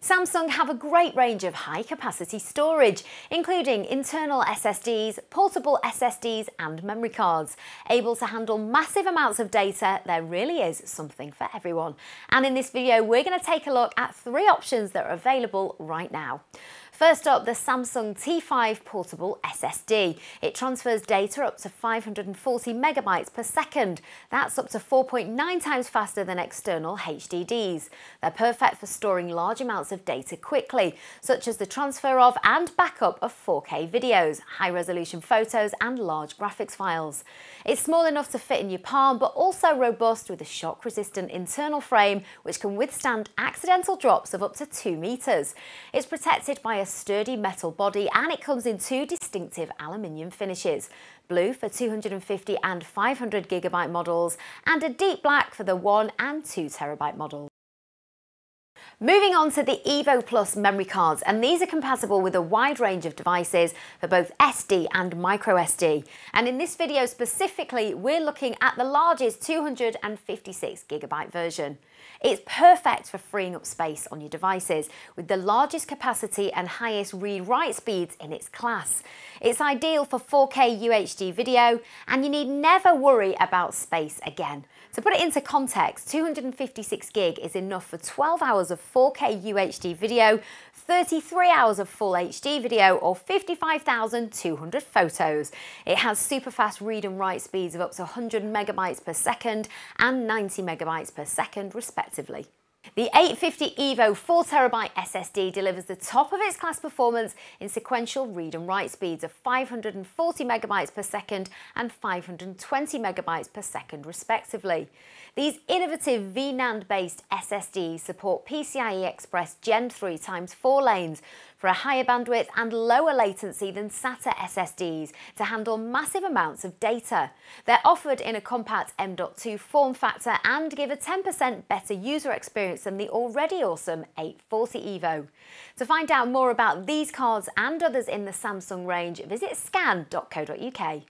Samsung have a great range of high capacity storage, including internal SSDs, portable SSDs and memory cards. Able to handle massive amounts of data, there really is something for everyone. And in this video, we're going to take a look at three options that are available right now. First up, the Samsung T5 Portable SSD. It transfers data up to 540 megabytes per second. That's up to 4.9 times faster than external HDDs. They're perfect for storing large amounts of data quickly, such as the transfer of and backup of 4K videos, high-resolution photos and large graphics files. It's small enough to fit in your palm, but also robust with a shock-resistant internal frame, which can withstand accidental drops of up to 2 metres. It's protected by a sturdy metal body and it comes in two distinctive aluminium finishes. Blue for 250 and 500 gigabyte models and a deep black for the 1 and 2 terabyte models. Moving on to the Evo Plus memory cards, and these are compatible with a wide range of devices for both SD and microSD. And in this video specifically, we're looking at the largest 256 gigabyte version. It's perfect for freeing up space on your devices with the largest capacity and highest read-write speeds in its class. It's ideal for 4K UHD video and you need never worry about space again. To put it into context, 256 gig is enough for 12 hours of 4K UHD video, 33 hours of full HD video or 55,200 photos. It has super fast read and write speeds of up to 100 megabytes per second and 90 megabytes per second respectively. The 850 EVO 4TB SSD delivers the top of its class performance in sequential read and write speeds of 540 megabytes per second and 520 megabytes per second respectively. These innovative VNAND based SSDs support PCIe Express Gen 3 times 4 lanes for a higher bandwidth and lower latency than SATA SSDs to handle massive amounts of data. They're offered in a compact M.2 form factor and give a 10% better user experience than the already awesome 840 EVO. To find out more about these cards and others in the Samsung range, visit scan.co.uk.